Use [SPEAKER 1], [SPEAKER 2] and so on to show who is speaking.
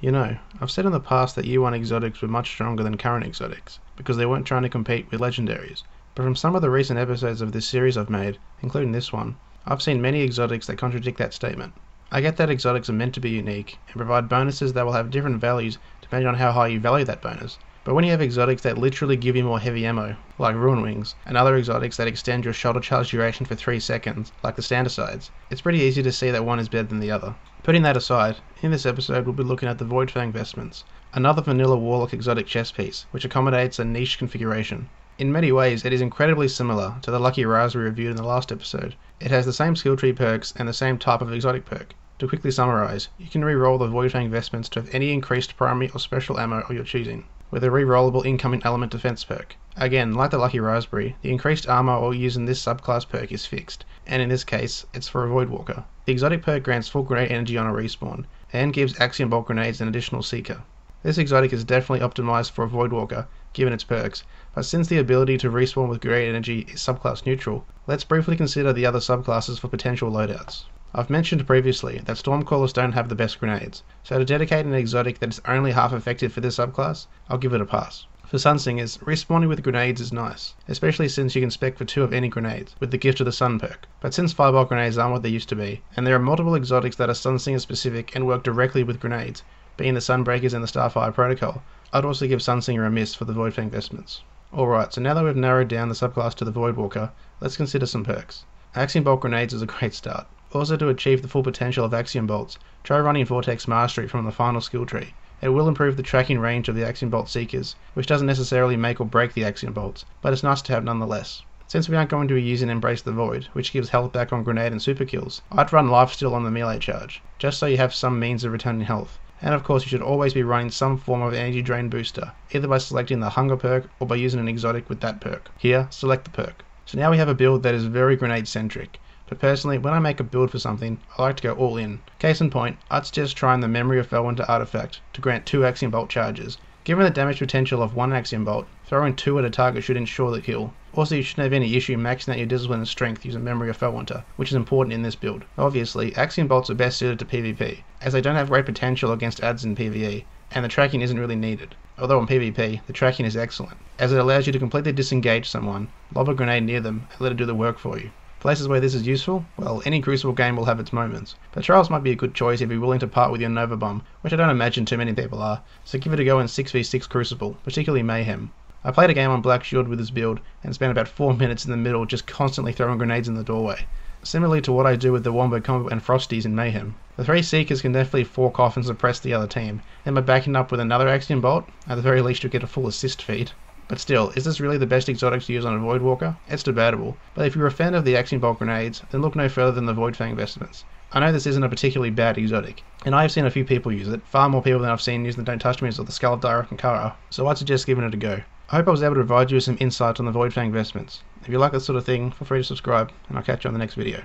[SPEAKER 1] You know, I've said in the past that year 1 exotics were much stronger than current exotics, because they weren't trying to compete with legendaries. But from some of the recent episodes of this series I've made, including this one, I've seen many exotics that contradict that statement. I get that exotics are meant to be unique and provide bonuses that will have different values depending on how high you value that bonus. But when you have exotics that literally give you more heavy ammo, like Ruin Wings, and other exotics that extend your shoulder charge duration for 3 seconds, like the Stand Asides, it's pretty easy to see that one is better than the other. Putting that aside, in this episode we'll be looking at the Voidfang Vestments, another vanilla Warlock exotic chess piece, which accommodates a niche configuration. In many ways, it is incredibly similar to the Lucky Raspberry reviewed in the last episode. It has the same skill tree perks and the same type of exotic perk. To quickly summarize, you can re-roll the Voidfang Vestments to have any increased primary or special ammo of your choosing, with a re-rollable incoming element defense perk. Again, like the Lucky Raspberry, the increased armor or use in this subclass perk is fixed, and in this case, it's for a Voidwalker. The exotic perk grants full grenade energy on a respawn, and gives Axiom Bolt grenades an additional Seeker. This exotic is definitely optimized for a Voidwalker, given its perks, but since the ability to respawn with grenade energy is subclass neutral, let's briefly consider the other subclasses for potential loadouts. I've mentioned previously that Stormcallers don't have the best grenades, so to dedicate an exotic that is only half effective for this subclass, I'll give it a pass. For Sunsingers, respawning with grenades is nice, especially since you can spec for two of any grenades, with the Gift of the Sun perk. But since Fireball grenades aren't what they used to be, and there are multiple exotics that are Sunsinger specific and work directly with grenades, being the Sunbreakers and the Starfire Protocol, I'd also give Sunsinger a miss for the Voidfang Vestments. Alright, so now that we've narrowed down the subclass to the Voidwalker, let's consider some perks. Axiom Bolt grenades is a great start. Also to achieve the full potential of Axiom Bolts, try running Vortex Mastery from the final skill tree. It will improve the tracking range of the Axiom Bolt Seekers, which doesn't necessarily make or break the Axiom Bolts, but it's nice to have nonetheless. Since we aren't going to be using Embrace the Void, which gives health back on grenade and super kills, I'd run Lifesteal on the melee charge, just so you have some means of returning health. And of course you should always be running some form of energy drain booster, either by selecting the hunger perk or by using an exotic with that perk. Here, select the perk. So now we have a build that is very grenade centric, but personally, when I make a build for something, I like to go all in. Case in point, I'd suggest trying the Memory of Felwinter artifact to grant 2 Axiom Bolt charges. Given the damage potential of 1 Axiom Bolt, throwing 2 at a target should ensure the kill. Also, you shouldn't have any issue maxing out your Discipline and Strength using Memory of Felwinter, which is important in this build. Obviously, Axiom Bolts are best suited to PvP, as they don't have great potential against adds in PvE, and the tracking isn't really needed. Although in PvP, the tracking is excellent, as it allows you to completely disengage someone, lob a grenade near them, and let it do the work for you. Places where this is useful? Well, any Crucible game will have its moments, but Trials might be a good choice if you're willing to part with your Nova Bomb, which I don't imagine too many people are, so give it a go in 6v6 Crucible, particularly Mayhem. I played a game on Black Shield with this build and spent about 4 minutes in the middle just constantly throwing grenades in the doorway. Similarly to what I do with the Wombo Combo and Frosties in Mayhem. The three Seekers can definitely fork off and suppress the other team, and by backing up with another Axiom Bolt, at the very least you'll get a full assist feed. But still, is this really the best exotic to use on a Voidwalker? It's debatable, but if you're a fan of the Axiom Bolt grenades, then look no further than the Voidfang Vestments. I know this isn't a particularly bad exotic, and I have seen a few people use it, far more people than I've seen using the Don't Touch Me's or the Skull of Dire Kara, so I'd suggest giving it a go. I hope I was able to provide you with some insight on the Voidfang Vestments. If you like this sort of thing, feel free to subscribe, and I'll catch you on the next video.